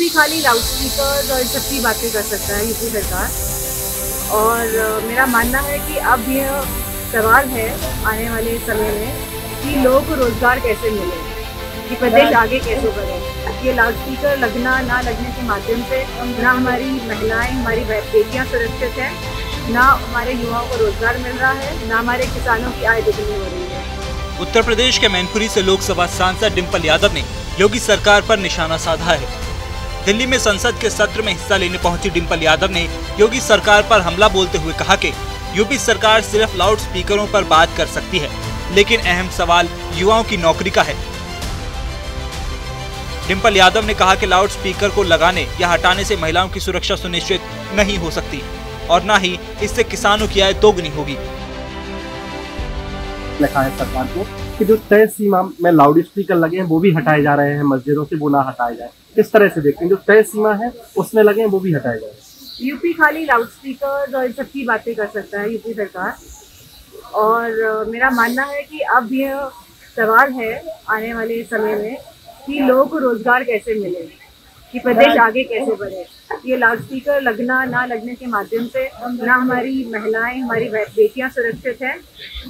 UP खाली loud speaker और सब की बातें कर सकता है यूपी सरकार। और मेरा मानना है कि अब यह सवाल है आने वाले समय में कि लोगों को रोज़गार कैसे मिले, कि प्रदेश आगे कैसे बढ़े। ये लाउड स्पीकर लगना, ना लगने के माध्यम से ना हमारी महिलाएँ, हमारी बेटियाँ सुरक्षित हैं, ना हमारे युवाओं को रोज़गार मिल रहा है, ना हमारे किसानों की आय दुगनी हो रही है। उत्तर प्रदेश के मैनपुरी से लोकसभा सांसद डिम्पल यादव ने योगी सरकार पर निशाना साधा है। दिल्ली में संसद के सत्र में हिस्सा लेने पहुँची डिम्पल यादव ने योगी सरकार पर हमला बोलते हुए कहा कि यूपी सरकार सिर्फ़ लाउड स्पीकरों पर बात कर सकती है, लेकिन अहम सवाल युवाओं की नौकरी का है। डिम्पल यादव ने कहा कि लाउड स्पीकर को लगाने या हटाने से महिलाओं की सुरक्षा सुनिश्चित नहीं हो सकती, और न ही इससे किसानों की आय दोगुनी होगी। लिखा है सरकार को। कि जो तय सीमा में लाउड स्पीकर लगे हैं, वो भी हटाए जा रहे हैं, मस्जिदों से वो ना हटाए जाए। किस तरह से देखते हैं। जो तय सीमा है, उसमें लगे हैं, वो भी हटाए जाए। यूपी खाली लाउड स्पीकर और इन सब की बातें कर सकता है यूपी सरकार। और मेरा मानना है कि अब यह सवाल है आने वाले समय में कि लोगों को रोज़गार कैसे मिले। कि प्रदेश आगे कैसे बढ़े। ये लाउड स्पीकर लगना ना लगने के माध्यम से ना हमारी महिलाएँ हमारी बेटियाँ सुरक्षित हैं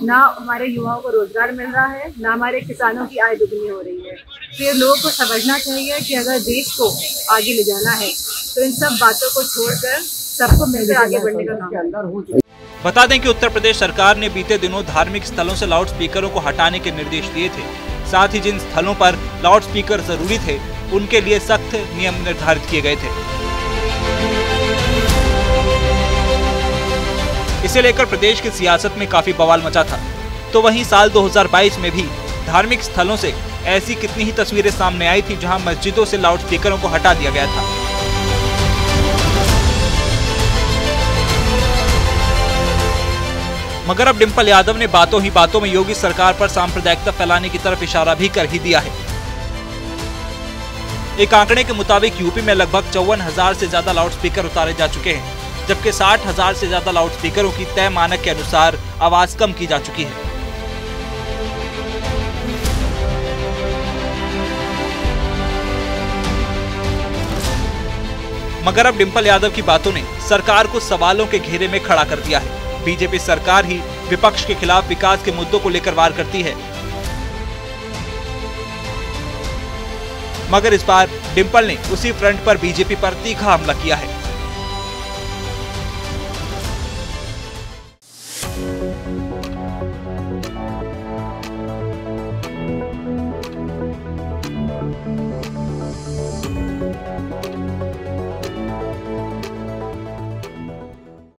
ना हमारे युवाओं को रोज़गार मिल रहा है ना हमारे किसानों की आय दुगनी हो रही है। तो ये लोगों को समझना चाहिए कि अगर देश को आगे ले जाना है तो इन सब बातों को छोड़कर सबको मिलकर आगे बढ़ने का काम। है बता दें कि उत्तर प्रदेश सरकार ने बीते दिनों धार्मिक स्थलों से लाउड स्पीकरों को हटाने के निर्देश दिए थे। साथ ही जिन स्थलों पर लाउड स्पीकर ज़रूरी थे उनके लिए सख्त नियम निर्धारित किए गए थे। इसे लेकर प्रदेश की सियासत में काफ़ी बवाल मचा था। तो वहीं साल 2022 में भी धार्मिक स्थलों से ऐसी कितनी ही तस्वीरें सामने आई थी जहाँ मस्जिदों से लाउड स्पीकरों को हटा दिया गया था। मगर अब डिम्पल यादव ने बातों ही बातों में योगी सरकार पर सांप्रदायिकता फैलाने की तरफ़ इशारा भी कर ही दिया है। एक आंकड़े के मुताबिक यूपी में लगभग चौवन हज़ार से ज़्यादा लाउड स्पीकर उतारे जा चुके हैं, जबकि साठ हज़ार से ज़्यादा लाउड स्पीकरों की तय मानक के अनुसार आवाज़ कम की जा चुकी है। मगर अब डिम्पल यादव की बातों ने सरकार को सवालों के घेरे में खड़ा कर दिया है। बीजेपी सरकार ही विपक्ष के खिलाफ विकास के मुद्दों को लेकर वार करती है। मगर इस बार डिम्पल ने उसी फ्रंट पर बीजेपी पर तीखा हमला किया है।